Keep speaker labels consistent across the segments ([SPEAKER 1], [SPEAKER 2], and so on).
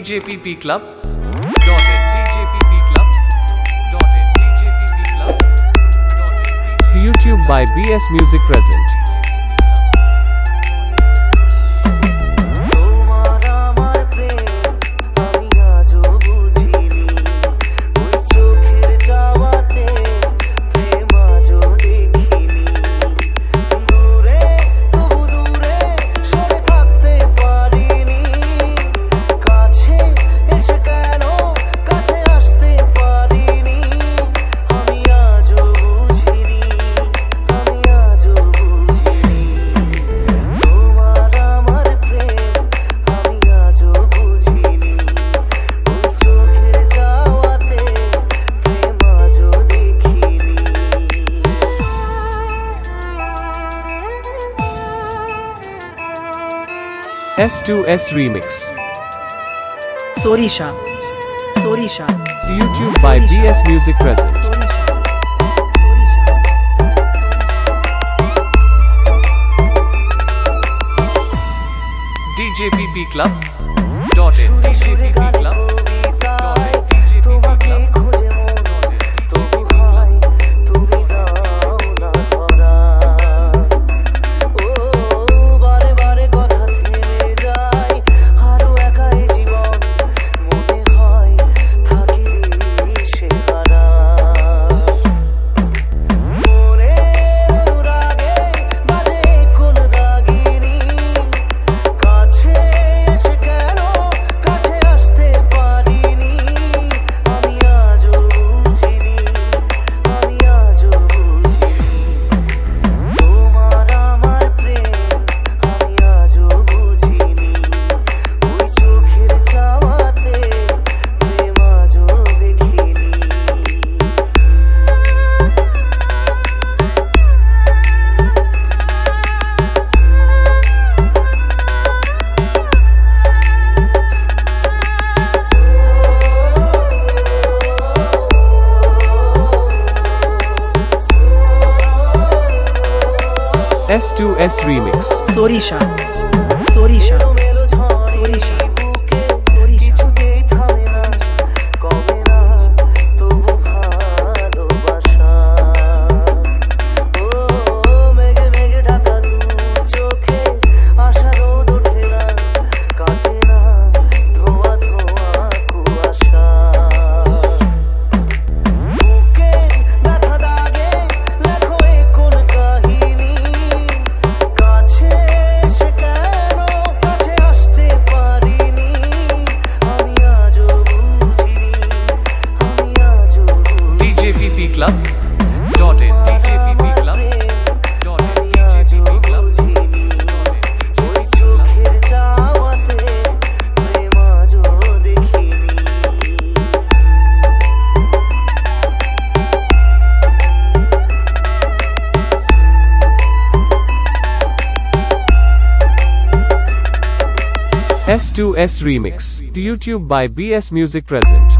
[SPEAKER 1] DJPP Club. YouTube by BS Music Present. S2S Remix.
[SPEAKER 2] Sorisha. Sorisha.
[SPEAKER 1] YouTube by BS Music Present. DJPP Club. Dot in. DJPP Club. Dot in. S2S Remix.
[SPEAKER 3] Sorisha
[SPEAKER 1] Sorisha club. Dot in club. Dot in club. S2S Remix to YouTube by BS Music Present.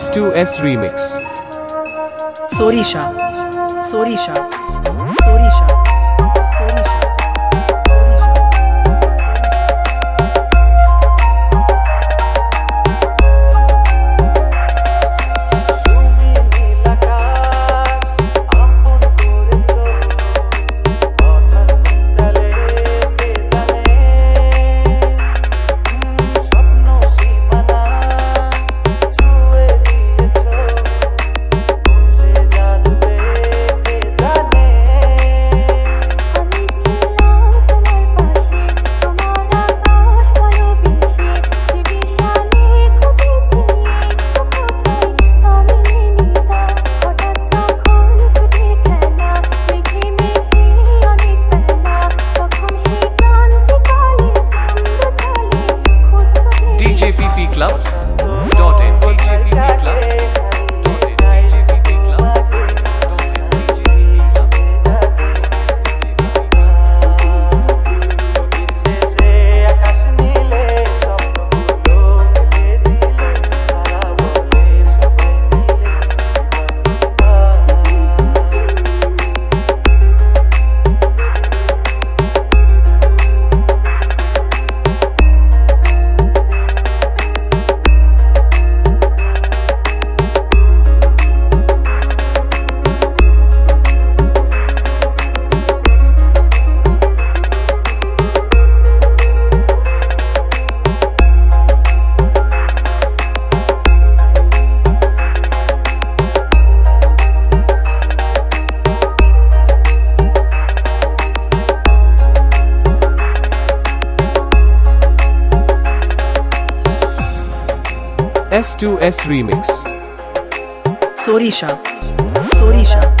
[SPEAKER 2] S2S
[SPEAKER 1] remix.
[SPEAKER 3] Sorisha. Sorisha. S2S remix.
[SPEAKER 2] Sorisha. Sorisha.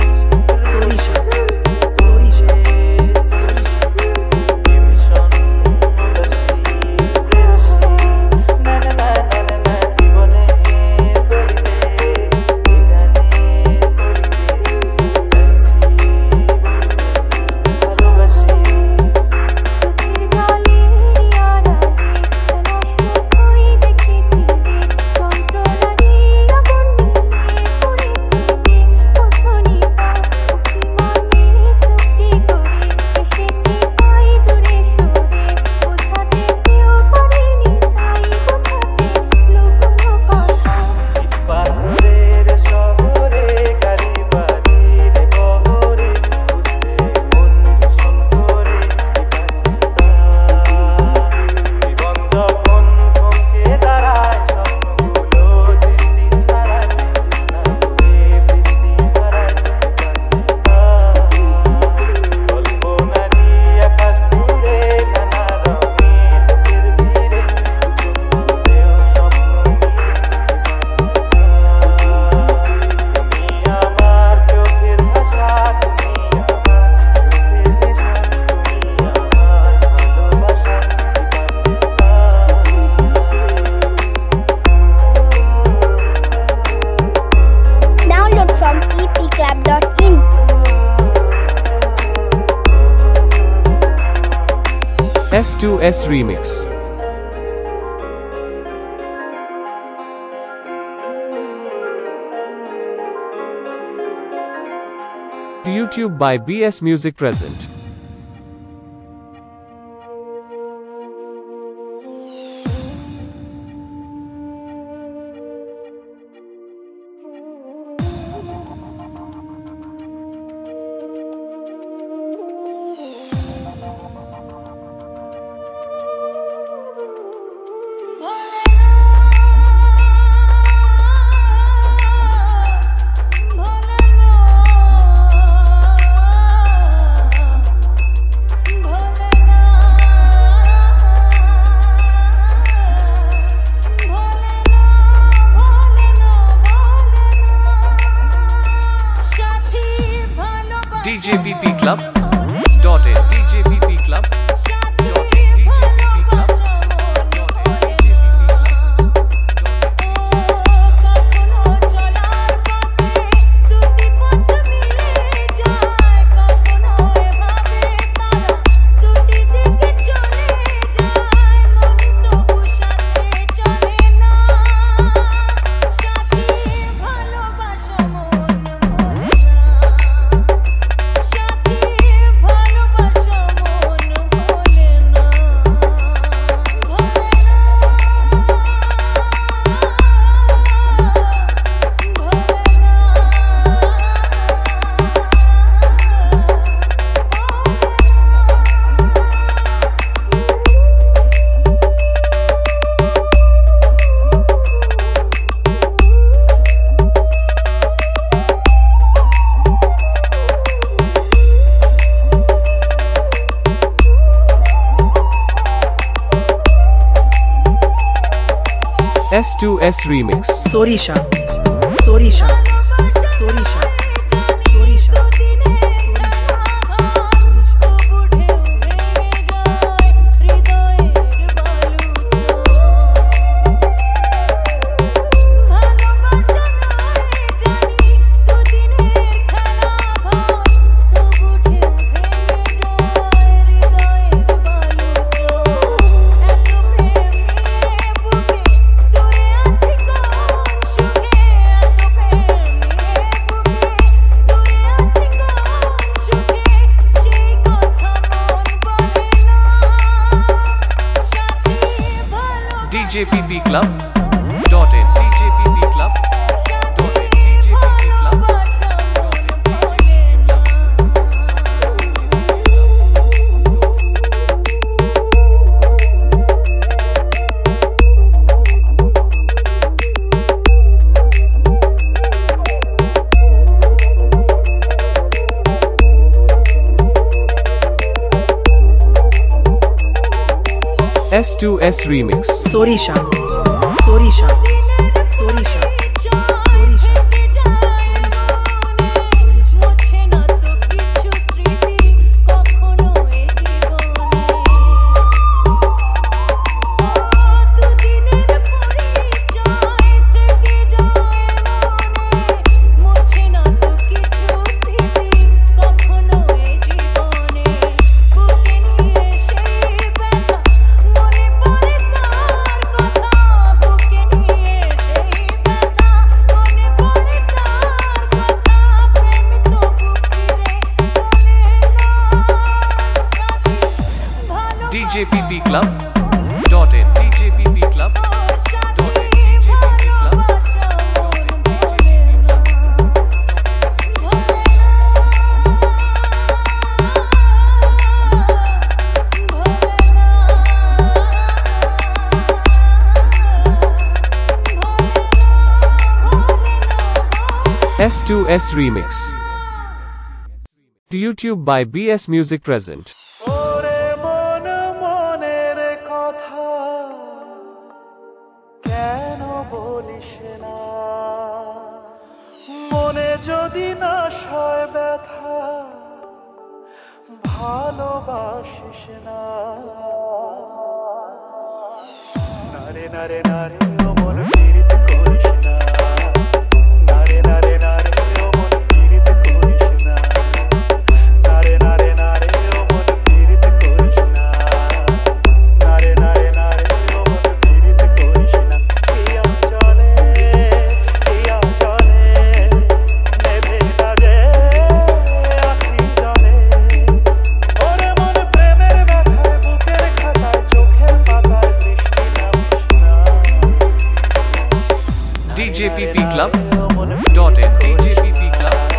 [SPEAKER 3] S remix. YouTube by BS Music Present. S2S Remix.
[SPEAKER 2] Sorisha Sorisha Sorisha
[SPEAKER 3] JPP club. S2S remix.
[SPEAKER 2] Sorry, Shyam.
[SPEAKER 1] DJPP Club. Dot in. DJPP Club. S2S Remix. The YouTube by BS Music Present.
[SPEAKER 3] যদি না সয় ব্যথা ভালোবাসিস না। নারে নারে নারে অমর
[SPEAKER 1] djpp club dot
[SPEAKER 3] djppclub.in djppclub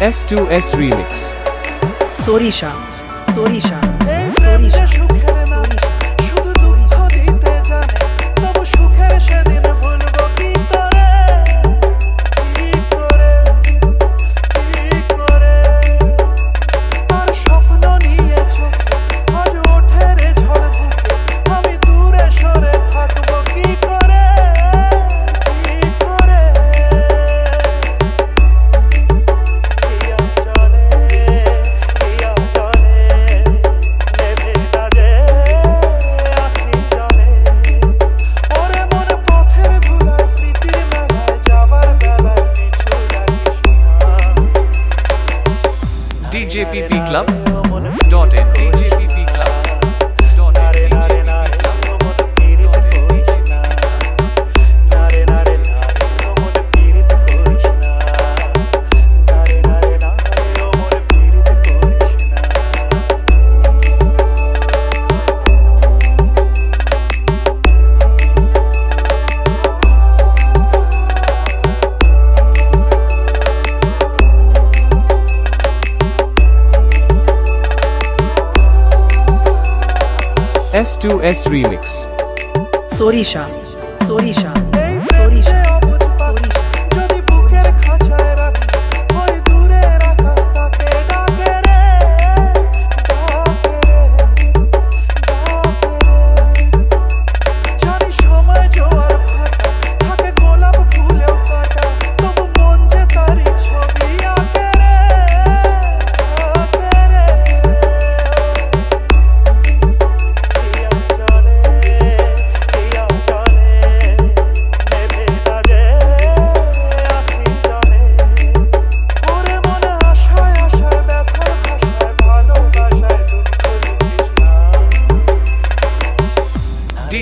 [SPEAKER 1] S2S Remix.
[SPEAKER 3] Sorisha. Sorisha. BJP club dot in BJP
[SPEAKER 1] S2S Remix.
[SPEAKER 3] Sorisha. Sorisha.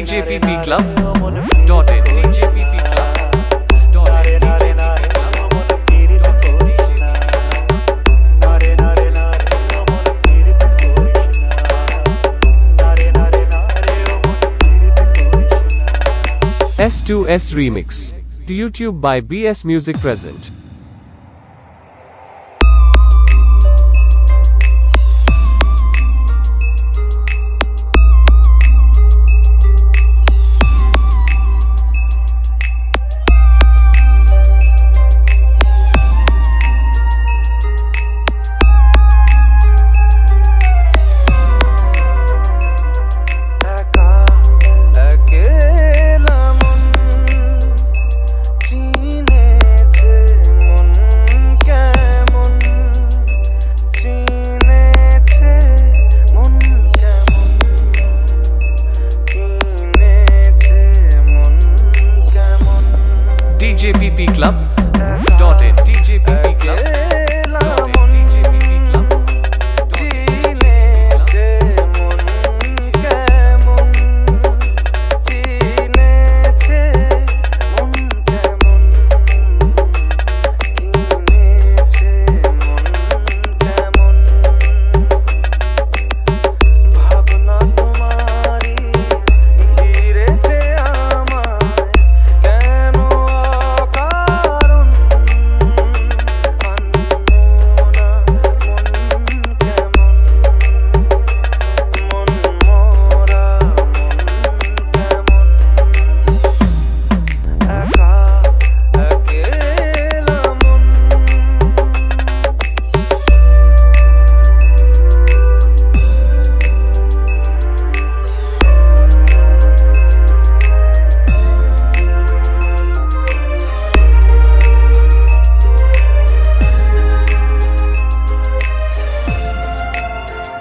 [SPEAKER 3] djppclub.in
[SPEAKER 1] S2S Remix. To YouTube by BS Music Present.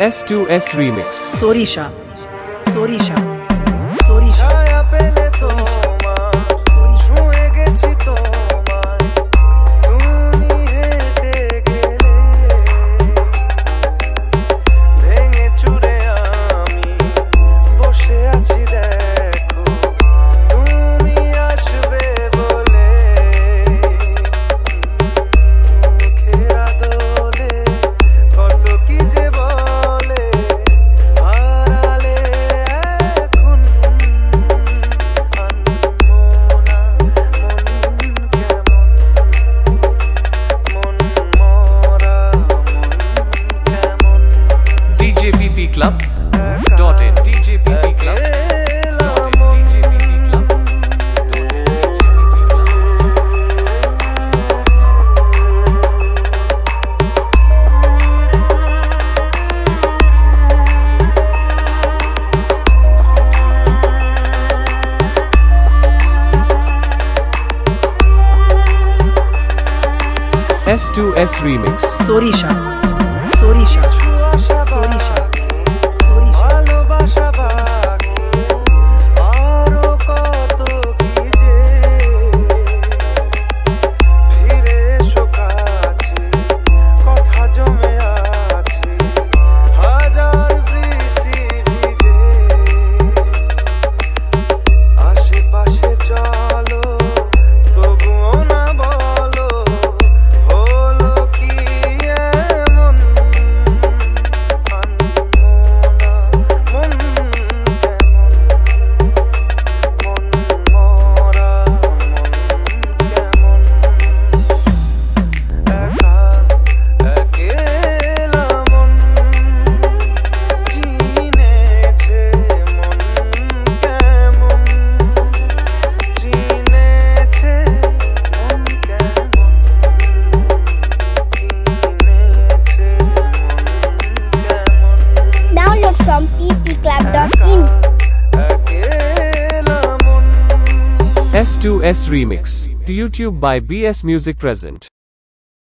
[SPEAKER 3] S2S remix.
[SPEAKER 1] Sorisha. Sorisha.
[SPEAKER 3] S2S Remix.
[SPEAKER 1] Sorisha Sorisha
[SPEAKER 3] Remix to YouTube by BS Music Present.